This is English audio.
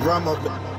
Run.